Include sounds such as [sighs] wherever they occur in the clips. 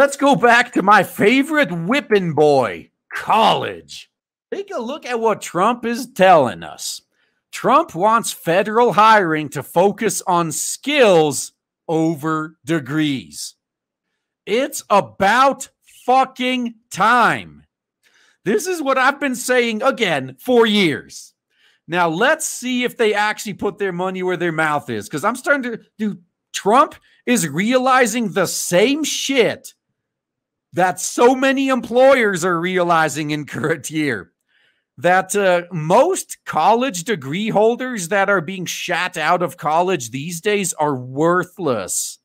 Let's go back to my favorite whipping boy, college. Take a look at what Trump is telling us. Trump wants federal hiring to focus on skills over degrees. It's about fucking time. This is what I've been saying again for years. Now, let's see if they actually put their money where their mouth is. Because I'm starting to do, Trump is realizing the same shit that so many employers are realizing in current year that uh, most college degree holders that are being shat out of college these days are worthless.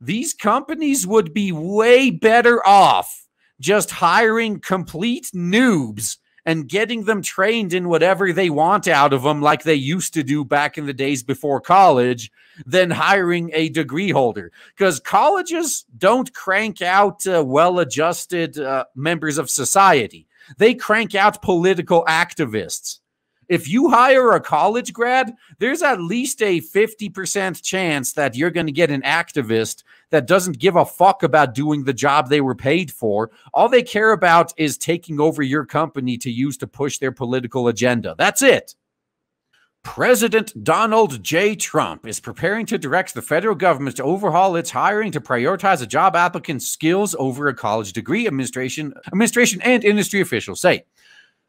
These companies would be way better off just hiring complete noobs and getting them trained in whatever they want out of them, like they used to do back in the days before college, than hiring a degree holder. Because colleges don't crank out uh, well adjusted uh, members of society they crank out political activists. If you hire a college grad, there's at least a 50% chance that you're going to get an activist that doesn't give a fuck about doing the job they were paid for. All they care about is taking over your company to use to push their political agenda. That's it. President Donald J. Trump is preparing to direct the federal government to overhaul its hiring to prioritize a job applicant's skills over a college degree, administration, administration and industry officials say.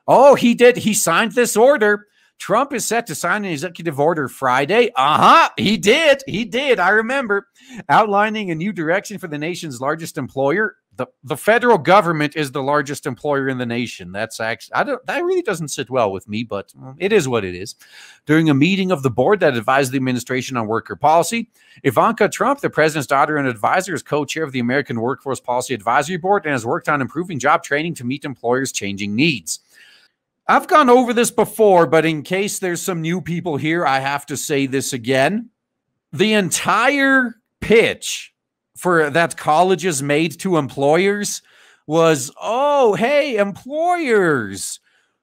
Oh, he did. He signed this order. Trump is set to sign an executive order Friday. Uh huh. He did. He did. I remember outlining a new direction for the nation's largest employer the the federal government is the largest employer in the nation. That's actually I don't that really doesn't sit well with me, but it is what it is. During a meeting of the board that advised the administration on worker policy, Ivanka Trump, the president's daughter and advisor, is co-chair of the American Workforce Policy Advisory Board and has worked on improving job training to meet employers' changing needs. I've gone over this before, but in case there's some new people here, I have to say this again. The entire pitch for that colleges made to employers was, oh, hey, employers,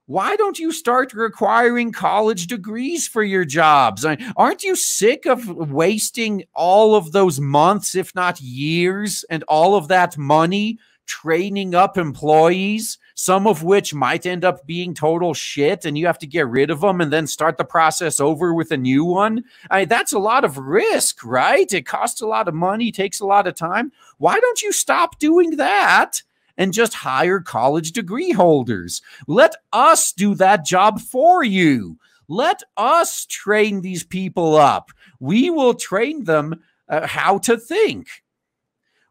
why don't you start requiring college degrees for your jobs? I aren't you sick of wasting all of those months, if not years, and all of that money training up employees some of which might end up being total shit and you have to get rid of them and then start the process over with a new one. I mean, that's a lot of risk, right? It costs a lot of money, takes a lot of time. Why don't you stop doing that? And just hire college degree holders. Let us do that job for you. Let us train these people up. We will train them uh, how to think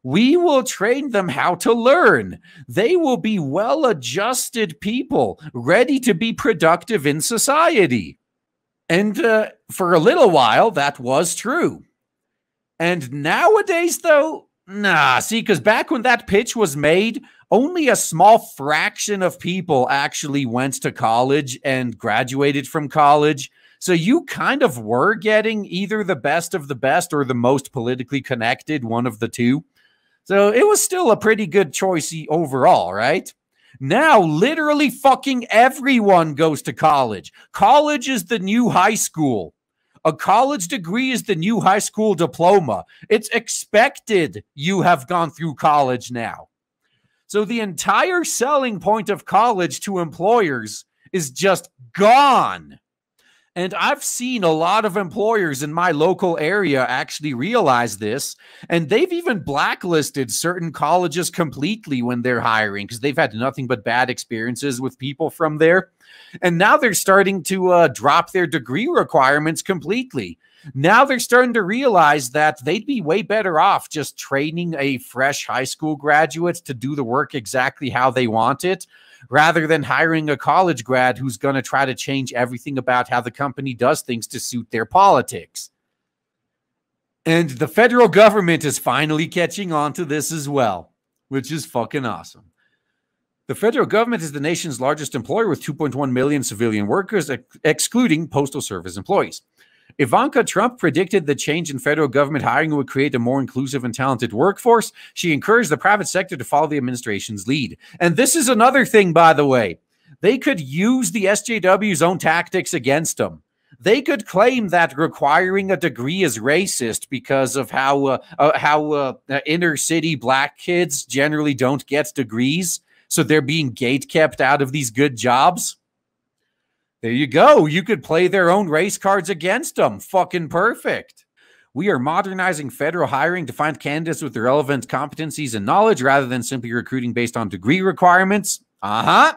we will train them how to learn. They will be well adjusted people, ready to be productive in society. And uh, for a little while, that was true. And nowadays, though, nah, see, because back when that pitch was made, only a small fraction of people actually went to college and graduated from college. So you kind of were getting either the best of the best or the most politically connected, one of the two. So it was still a pretty good choice overall, right? Now, literally fucking everyone goes to college. College is the new high school. A college degree is the new high school diploma. It's expected you have gone through college now. So the entire selling point of college to employers is just gone. And I've seen a lot of employers in my local area actually realize this. And they've even blacklisted certain colleges completely when they're hiring because they've had nothing but bad experiences with people from there. And now they're starting to uh, drop their degree requirements completely. Now they're starting to realize that they'd be way better off just training a fresh high school graduate to do the work exactly how they want it rather than hiring a college grad who's going to try to change everything about how the company does things to suit their politics. And the federal government is finally catching on to this as well, which is fucking awesome. The federal government is the nation's largest employer with 2.1 million civilian workers, ex- excluding postal service employees. Ivanka Trump predicted the change in federal government hiring would create a more inclusive and talented workforce. She encouraged the private sector to follow the administration's lead. And this is another thing, by the way. They could use the SJW's own tactics against them. they could claim that requiring a degree is racist because of how uh, uh, how uh, inner city black kids generally don't get degrees, so they're being gate kept out of these good jobs. There you go. You could play their own race cards against them. Fucking perfect. We are modernizing federal hiring to find candidates with the relevant competencies and knowledge rather than simply recruiting based on degree requirements. Uh huh.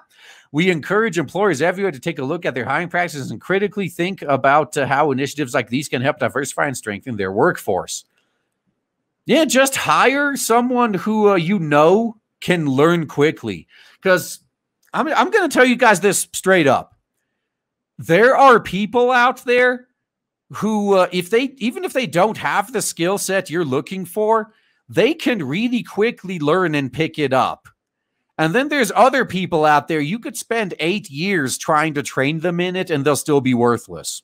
We encourage employers everywhere to take a look at their hiring practices and critically think about uh, how initiatives like these can help diversify and strengthen their workforce. Yeah, just hire someone who uh, you know can learn quickly. Because I'm, I'm going to tell you guys this straight up there are people out there who uh, if they even if they don't have the skill set you're looking for they can really quickly learn and pick it up. And then there's other people out there you could spend eight years trying to train them in it and they'll still be worthless.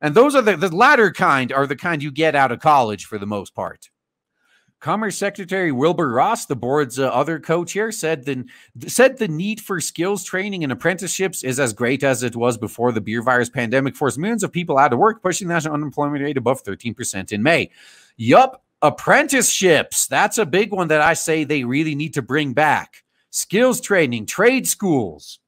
And those are the, the latter kind are the kind you get out of college for the most part Commerce Secretary Wilbur Ross, the board's uh, other co-chair, said the said the need for skills training and apprenticeships is as great as it was before the beer virus pandemic forced millions of people out of work, pushing the national unemployment rate above 13% in May. Yup, apprenticeships. That's a big one that I say they really need to bring back. Skills training, trade schools.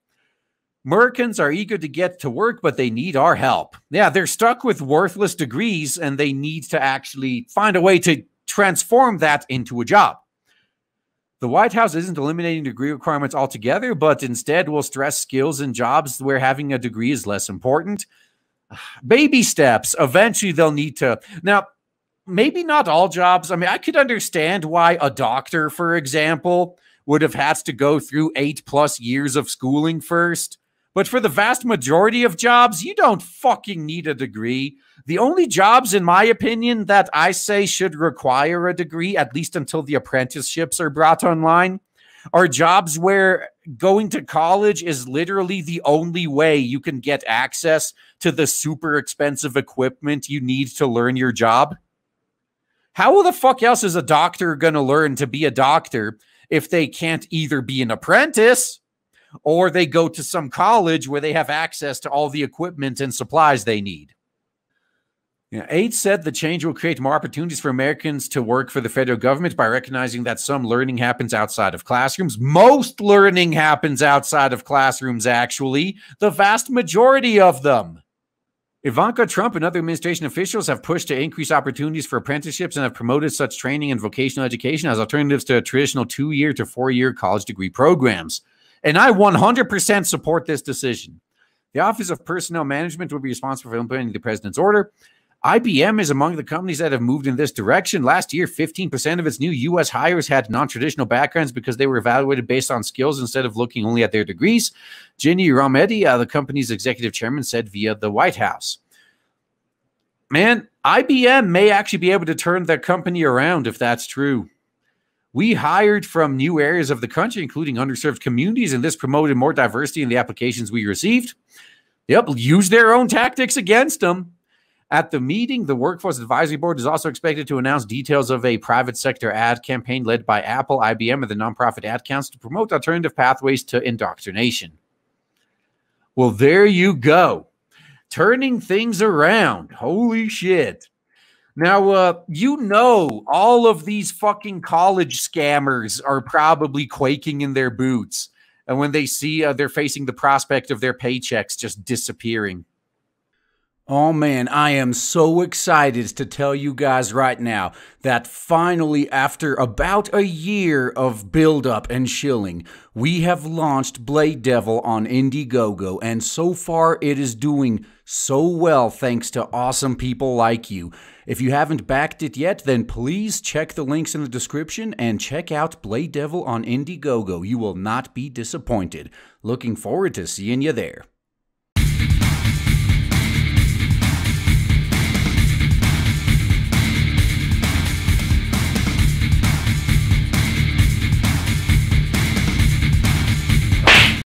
Americans are eager to get to work, but they need our help. Yeah, they're stuck with worthless degrees and they need to actually find a way to transform that into a job. The White House isn't eliminating degree requirements altogether, but instead will stress skills in jobs where having a degree is less important. [sighs] Baby steps. Eventually, they'll need to. Now, maybe not all jobs. I mean, I could understand why a doctor, for example, would have had to go through eight plus years of schooling first. But for the vast majority of jobs, you don't fucking need a degree. The only jobs, in my opinion, that I say should require a degree, at least until the apprenticeships are brought online, are jobs where going to college is literally the only way you can get access to the super expensive equipment you need to learn your job. How the fuck else is a doctor going to learn to be a doctor if they can't either be an apprentice or they go to some college where they have access to all the equipment and supplies they need. Yeah, Aide said the change will create more opportunities for Americans to work for the federal government by recognizing that some learning happens outside of classrooms. Most learning happens outside of classrooms, actually, the vast majority of them. Ivanka Trump and other administration officials have pushed to increase opportunities for apprenticeships and have promoted such training and vocational education as alternatives to traditional two year to four year college degree programs. And I 100% support this decision. The Office of Personnel Management will be responsible for implementing the president's order. IBM is among the companies that have moved in this direction. Last year, 15% of its new U.S. hires had non traditional backgrounds because they were evaluated based on skills instead of looking only at their degrees. Ginni Rometty, uh, the company's executive chairman, said via the White House. Man, IBM may actually be able to turn their company around if that's true. We hired from new areas of the country, including underserved communities, and this promoted more diversity in the applications we received. Yep, use their own tactics against them. At the meeting, the Workforce Advisory Board is also expected to announce details of a private sector ad campaign led by Apple, IBM, and the nonprofit Ad Council to promote alternative pathways to indoctrination. Well, there you go. Turning things around. Holy shit. Now, uh, you know, all of these fucking college scammers are probably quaking in their boots. And when they see uh, they're facing the prospect of their paychecks just disappearing. Oh man, I am so excited to tell you guys right now that finally, after about a year of build-up and shilling, we have launched Blade Devil on Indiegogo, and so far it is doing so well thanks to awesome people like you. If you haven't backed it yet, then please check the links in the description and check out Blade Devil on Indiegogo. You will not be disappointed. Looking forward to seeing you there.